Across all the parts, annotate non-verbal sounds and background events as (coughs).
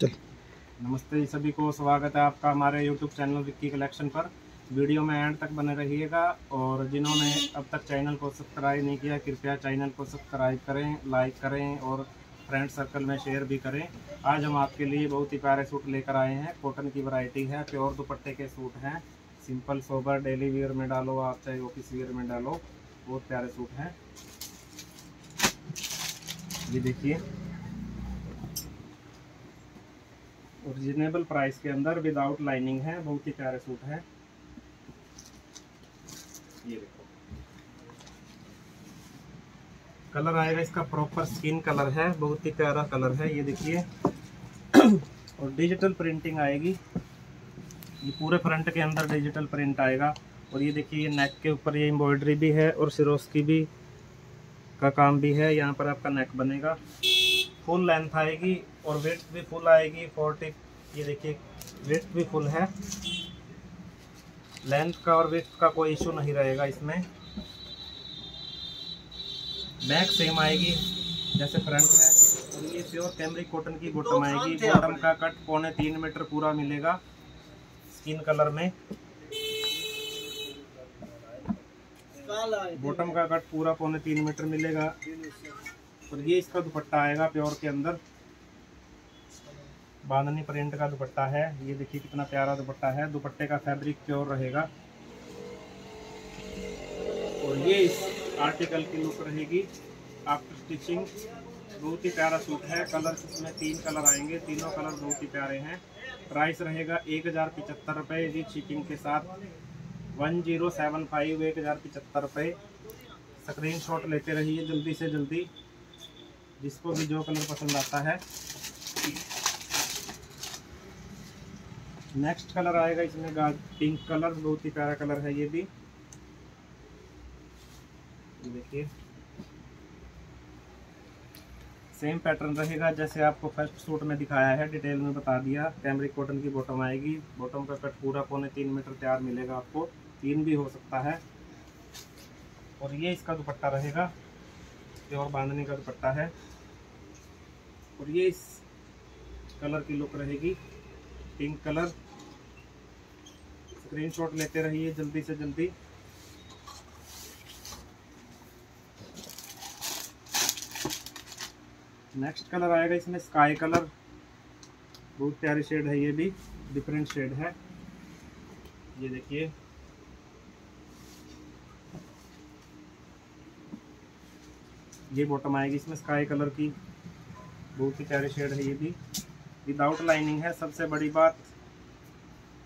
चल। नमस्ते सभी को, स्वागत है आपका हमारे यूट्यूब चैनल विक्की कलेक्शन पर। वीडियो में एंड तक बने रहिएगा और जिन्होंने अब तक चैनल को सब्सक्राइब नहीं किया, कृपया चैनल को सब्सक्राइब करें, लाइक करें और फ्रेंड सर्कल में शेयर भी करें। आज हम आपके लिए बहुत ही प्यारे सूट लेकर आए हैं। कॉटन की वैरायटी है, प्योर दुपट्टे के सूट हैं। सिंपल, सोबर, डेली वेयर में डालो आप, चाहे ऑफ़िस वेयर में डालो, बहुत प्यारे सूट हैं। ये देखिए। ओरिजिनेबल प्राइस के अंदर विदाउट लाइनिंग है, बहुत ही प्यारे सूट है। ये देखो। कलर आएगा इसका प्रॉपर स्किन कलर है, बहुत ही प्यारा कलर है, ये देखिए। और डिजिटल प्रिंटिंग आएगी। ये पूरे फ्रंट के अंदर डिजिटल प्रिंट आएगा। और ये देखिए, ये नेक के ऊपर ये एम्ब्रॉयडरी भी है और सिरोस की भी का काम भी है। यहाँ पर आपका नेक बनेगा। फुल लेंथ आएगी। और वेट भी फुल आएगी फोर्टी ये देखिए वेट भी फुल है। लेंथ का और वेट का कोई इशू नहीं रहेगा इसमें। बैक सेम आएगी जैसे फ्रंट है। और ये प्योर कैमरिक कॉटन की बॉटम आएगी। बॉटम का कट पौने तीन मीटर पूरा मिलेगा स्किन कलर में। बॉटम का कट पूरा पौने तीन मीटर मिलेगा। और ये इसका दुपट्टा आएगा प्योर के अंदर। बांधनी प्रिंट का दुपट्टा है। ये देखिए कितना प्यारा दुपट्टा है। दुपट्टे का फैब्रिक प्योर रहेगा। और ये इस आर्टिकल की लुक रहेगी। आफ्टर स्टिचिंग, बहुत ही प्यारा सूट है। कलर इसमें तीन कलर आएँगे। तीनों कलर बहुत ही प्यारे हैं। प्राइस रहेगा एक हज़ार पिचहत्तर रुपये विद शिपिंग के साथ। वन ज़ीरो सेवन फाइव एक हज़ार पिचहत्तर रुपये स्क्रीन शॉट लेते रहिए जल्दी से जल्दी। जिसको भी जो कलर पसंद आता है। नेक्स्ट कलर आएगा इसमें पिंक कलर बहुत ही प्यारा कलर है ये भी। देखिए। सेम पैटर्न रहेगा जैसे आपको फ़र्स्ट सूट में दिखाया है डिटेल में बता दिया। कैमरिक कॉटन की बॉटम आएगी। बॉटम का कट पूरा पौने तीन मीटर तैयार मिलेगा आपको। तीन भी हो सकता है। और ये इसका दुपट्टा रहेगा। प्योर बांधने का दुपट्टा है। और ये इस कलर की लुक रहेगी। पिंक कलर स्क्रीनशॉट लेते रहिए जल्दी से जल्दी। नेक्स्ट कलर आएगा इसमें स्काई कलर बहुत प्यारी शेड है ये भी डिफरेंट शेड है। ये देखिए। ये बॉटम आएगी इसमें स्काई कलर की। बहुत ही प्यारी शेड है ये भी। विदाउट लाइनिंग है, सबसे बड़ी बात।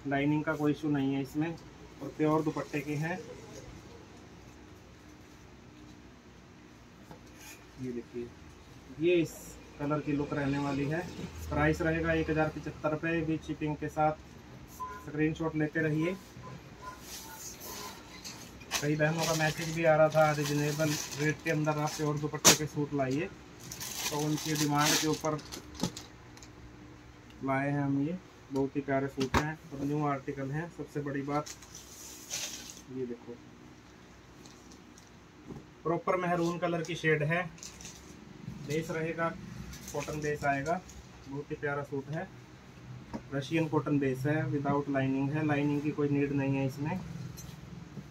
लाइनिंग का कोई इशू नहीं है इसमें। और प्योर दुपट्टे के हैं। ये देखिए। ये इस कलर की लुक रहने वाली है। प्राइस रहेगा एक हज़ार पचहत्तर रुपये भी शिपिंग के साथ स्क्रीनशॉट लेते रहिए। कई बहनों का मैसेज भी आ रहा था रिजनेबल रेट के अंदर आप प्योर दुपट्टे के सूट लाइए। तो उनकी डिमांड के ऊपर लाए हैं हम ये। बहुत ही प्यारे सूट हैं, और न्यू आर्टिकल हैं, सबसे बड़ी बात। ये देखो। प्रॉपर मेहरून कलर की शेड है। बेस रहेगा, कॉटन बेस आएगा। बहुत ही प्यारा सूट है। रशियन कॉटन बेस है विदाउट लाइनिंग है। लाइनिंग की कोई नीड नहीं है इसमें।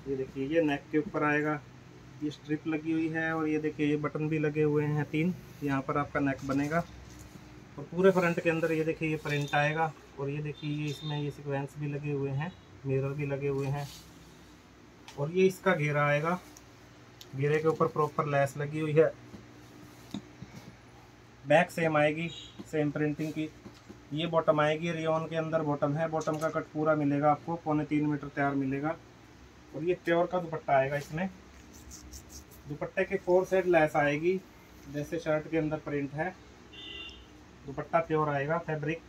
ये देखिए, ये नेक के ऊपर आएगा। ये स्ट्रिप लगी हुई है, और ये देखिए, ये बटन भी लगे हुए हैं तीन। यहाँ पर आपका नेक बनेगा। और पूरे फ्रंट के अंदर ये देखिए, ये प्रिंट आएगा और ये देखिए, ये इसमें ये सिक्वेंस भी लगे हुए हैं मिरर भी लगे हुए हैं और ये इसका घेरा आएगा। घेरे के ऊपर प्रॉपर लैस लगी हुई है। बैक सेम आएगी सेम प्रिंटिंग की। ये बॉटम आएगी रियोन के अंदर बॉटम है। बॉटम का कट पूरा मिलेगा आपको, पौने तीन मीटर तैयार मिलेगा। और ये प्योर का दुपट्टा आएगा इसमें। दुपट्टे के फोर साइड लैस आएगी, जैसे शर्ट के अंदर प्रिंट है। दुपट्टा प्योर आएगा फैब्रिक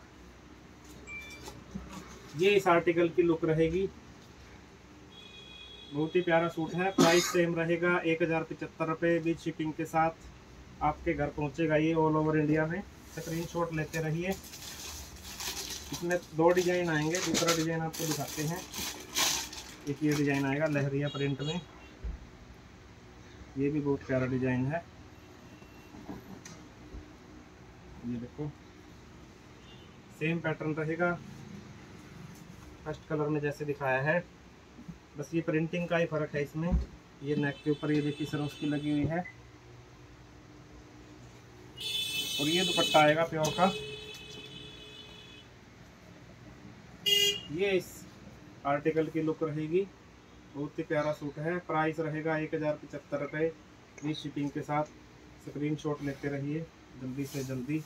ये इस आर्टिकल की लुक रहेगी। बहुत ही प्यारा सूट है। प्राइस सेम रहेगा, एक हज़ार पचहत्तर रुपये विद शिपिंग के साथ आपके घर पहुंचेगा ये ऑल ओवर इंडिया में। स्क्रीन शॉट लेते रहिए। इसमें दो डिज़ाइन आएँगे, दूसरा डिज़ाइन आपको दिखाते हैं। एक ये डिज़ाइन आएगा, लहरिया प्रिंट में। ये भी बहुत प्यारा डिज़ाइन है। ये देखो। सेम पैटर्न रहेगा। फ़र्स्ट कलर में जैसे दिखाया है। बस ये प्रिंटिंग का ही फ़र्क है इसमें। ये नेक के ऊपर ये देखिए सर उसकी लगी हुई है। और ये दुपट्टा आएगा प्योर का। ये इस आर्टिकल की लुक रहेगी। बहुत ही प्यारा सूट है। प्राइस रहेगा एक हज़ार पचहत्तर रुपये विद शिपिंग के साथ। स्क्रीन शॉट लेते रहिए। जल्दी से जल्दी।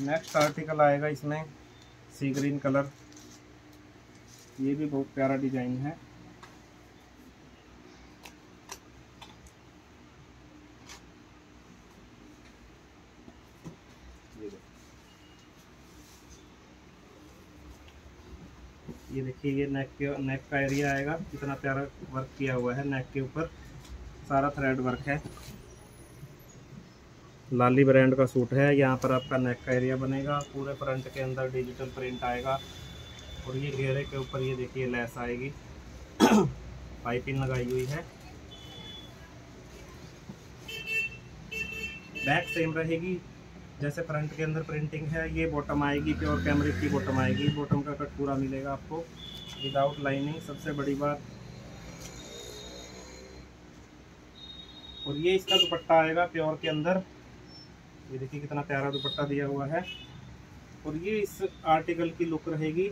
नेक्स्ट आर्टिकल आएगा इसमें सी ग्रीन कलर ये भी बहुत प्यारा डिज़ाइन है। ये देखिए, ये नेक के नेक का एरिया आएगा। कितना प्यारा वर्क किया हुआ है नेक के ऊपर। सारा थ्रेड वर्क है। लाली ब्रांड का सूट है। यहाँ पर आपका नेक का एरिया बनेगा। पूरे फ्रंट के अंदर डिजिटल प्रिंट आएगा। और ये घेरे के ऊपर ये देखिए लेस आएगी। (coughs) पाइपिंग लगाई हुई है। बैक सेम रहेगी। जैसे फ्रंट के अंदर प्रिंटिंग है, ये बॉटम आएगी प्योर कैमरे की बॉटम आएगी बॉटम का कट पूरा मिलेगा आपको विदाउट लाइनिंग सबसे बड़ी बात। और ये इसका दुपट्टा आएगा प्योर के अंदर। ये देखिए कितना प्यारा दुपट्टा दिया हुआ है। और ये इस आर्टिकल की लुक रहेगी।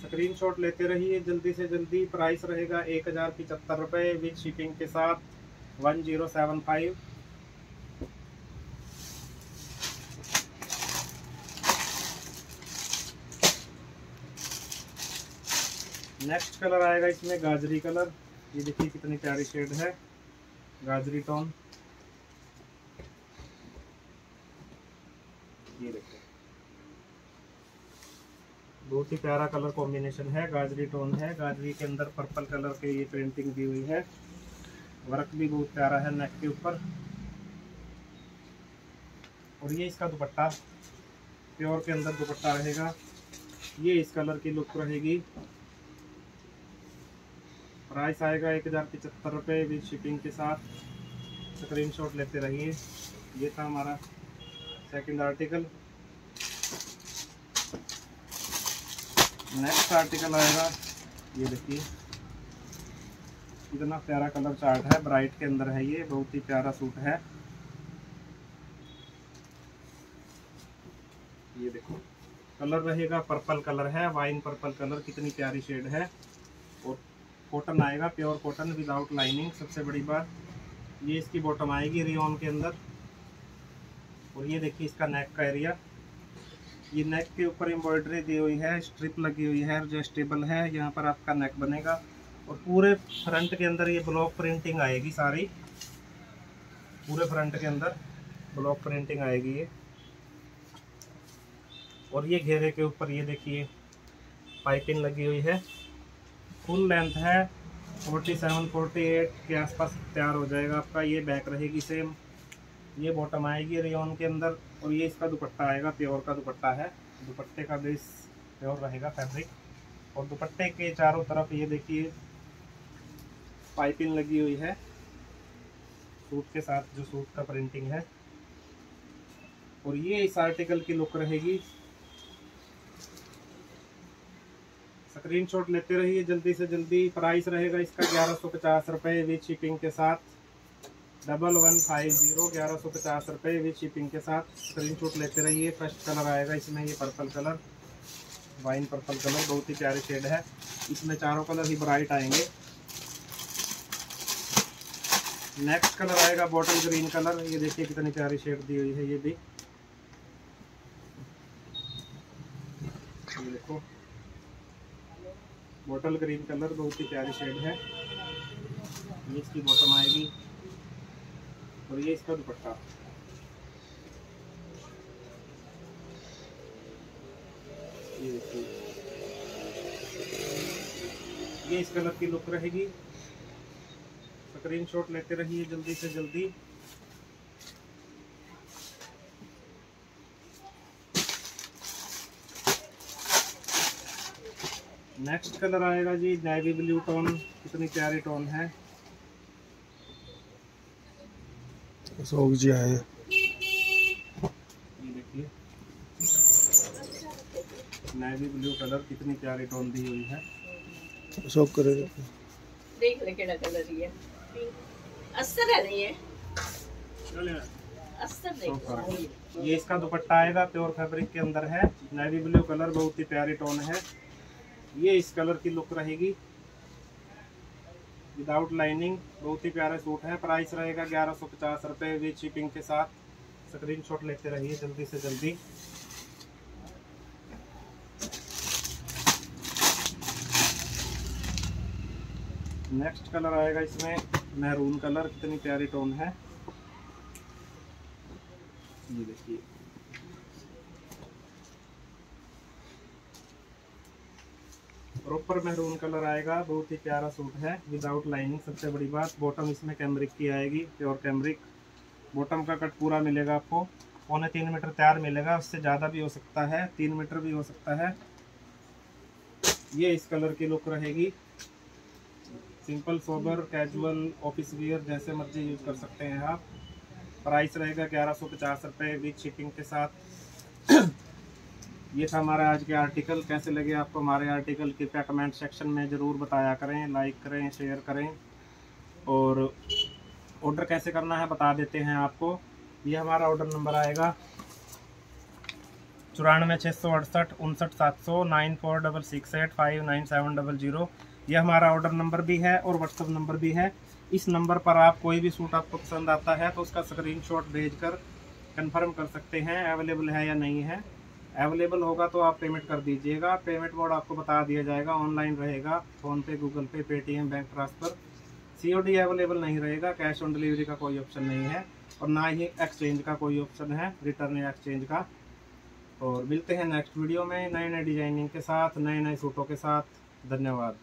स्क्रीनशॉट लेते रहिए, जल्दी से जल्दी। प्राइस रहेगा एक हज़ार पिचहत्तर रुपये विद शिपिंग के साथ one zero seven five next colour आएगा इसमें गाजरी कलर ये देखिए कितनी प्यारी शेड है। गाजरी टोन ये देखिए। बहुत ही प्यारा कलर कॉम्बिनेशन है। गाजरी टोन है। गाजरी के अंदर पर्पल कलर के ये पेंटिंग दी हुई है। वर्क भी बहुत प्यारा है नेक के ऊपर। और ये इसका दुपट्टा। प्योर के अंदर दुपट्टा रहेगा। ये इस कलर की लुक रहेगी। प्राइस आएगा एक हज़ार पचहत्तर रुपये विद शिपिंग के साथ। स्क्रीनशॉट लेते रहिए। ये था हमारा सेकंड आर्टिकल नेक्स्ट आर्टिकल आएगा। ये देखिए। इतना प्यारा कलर चार्ट है। ब्राइट के अंदर है ये। बहुत ही प्यारा सूट है। ये देखो। कलर रहेगा पर्पल कलर है। वाइन पर्पल कलर कितनी प्यारी शेड है। कॉटन आएगा प्योर कॉटन विदाउट लाइनिंग सबसे बड़ी बात। ये इसकी बॉटम आएगी रियोन के अंदर। और ये देखिए इसका नेक का एरिया ये नेक के ऊपर एम्ब्रॉयडरी दी हुई है स्ट्रिप लगी हुई है एडजस्टेबल है। यहाँ पर आपका नेक बनेगा। और पूरे फ्रंट के अंदर ये ब्लॉक प्रिंटिंग आएगी सारी। पूरे फ्रंट के अंदर ब्लॉक प्रिंटिंग आएगी ये। और ये घेरे के ऊपर ये देखिए पाइपिंग लगी हुई है। फुल लेंथ है। 47 48 के आसपास तैयार हो जाएगा आपका। ये बैक रहेगी सेम ये बॉटम आएगी रेन के अंदर और ये इसका दुपट्टा आएगा प्योर का दुपट्टा है। दुपट्टे का बेस प्योर रहेगा फैब्रिक और दुपट्टे के चारों तरफ़ ये देखिए पाइपिंग लगी हुई है। सूट के साथ जो सूट का प्रिंटिंग है। और ये इस आर्टिकल की लुक रहेगी। स्क्रीनशॉट लेते रहिए जल्दी से जल्दी। प्राइस रहेगा इसका ग्यारह सौ पचास रुपये विद शिपिंग के साथ। डबल वन फाइव ज़ीरो ग्यारह सौ पचास रुपये विद शिपिंग के साथ। स्क्रीनशॉट लेते रहिए। फ़र्स्ट कलर आएगा, इसमें ये purple colour, wine purple colour, बहुत ही प्यारी शेड है। इसमें चारों कलर ही ब्राइट आएँगे। नेक्स्ट कलर आएगा, बॉटल ग्रीन कलर। ये देखिए कितनी प्यारी शेड दी हुई है ये भी। देखो। बॉटल ग्रीन कलर, बहुत ही प्यारी शेड है। ये इसकी बॉटम आएगी। और ये इसका दुपट्टा। ये इस कलर की लुक रहेगी। स्क्रीनशॉट लेते रहिए जल्दी से जल्दी। नेक्स्ट कलर आएगा जी नेवी ब्लू टोन कितनी प्यारी टोन है। अशोक जी आए। देखिए। नेवी ब्लू कलर कितनी प्यारी टोन दी हुई है। अशोक करे। देख ले केड़ा कलर ही है अस्तर है नहीं है। अस्तर सो ये इसका दुपट्टा आएगा प्योर फैब्रिक के अंदर है। नेवी ब्लू कलर बहुत ही प्यारी टोन है। ये इस कलर की लुक रहेगी। विदाउट लाइनिंग बहुत ही प्यारा सूट है। प्राइस रहेगा ग्यारह सौ पचास रुपये विद शिपिंग के साथ। स्क्रीन शॉट लेते रहिए जल्दी से जल्दी। नेक्स्ट कलर आएगा इसमें। मैरून कलर कितनी प्यारी टोन है। ये देखिए। प्रॉपर मैरून कलर आएगा, बहुत ही प्यारा सूट है। विदाउट लाइनिंग सबसे बड़ी बात बॉटम इसमें कैमरिक की आएगी प्योर कैमरिक बॉटम का कट पूरा मिलेगा आपको। पौने तीन मीटर तैयार मिलेगा, उससे ज़्यादा भी हो सकता है, तीन मीटर भी हो सकता है। ये इस कलर की लुक रहेगी। Simple sober casual office wear जैसे मर्ज़ी यूज़ कर सकते हैं आप। प्राइस रहेगा ग्यारह सौ पचास रुपये विद शिपिंग के साथ। ये था हमारा आज के आर्टिकल कैसे लगे आपको हमारे आर्टिकल कृपया कमेंट सेक्शन में? ज़रूर बताया करें लाइक करें शेयर करें। और ऑर्डर कैसे करना है बता देते हैं आपको। ये हमारा ऑर्डर नंबर आएगा चौरानवे छः सौ अड़सठ, उनसठ सात सौ, nine four double six eight five nine seven double zero. ये हमारा ऑर्डर नंबर भी है और व्हाट्सअप नंबर भी है। इस नंबर पर आप कोई भी सूट आपको पसंद आता है तो उसका स्क्रीनशॉट भेजकर कंफर्म कर सकते हैं अवेलेबल है या नहीं है। अवेलेबल होगा तो आप पेमेंट कर दीजिएगा। पेमेंट मोड आपको बता दिया जाएगा। ऑनलाइन रहेगा। PhonePe Google Pay Paytm bank transfer सी अवेलेबल नहीं रहेगा। कैश ऑन डिलीवरी का कोई ऑप्शन नहीं है। और ना ही एक्सचेंज का कोई ऑप्शन है। रिटर्न या एक्सचेंज का। और मिलते हैं नेक्स्ट वीडियो में। नए नए डिज़ाइनिंग के साथ नए नए सूटों के साथ। धन्यवाद।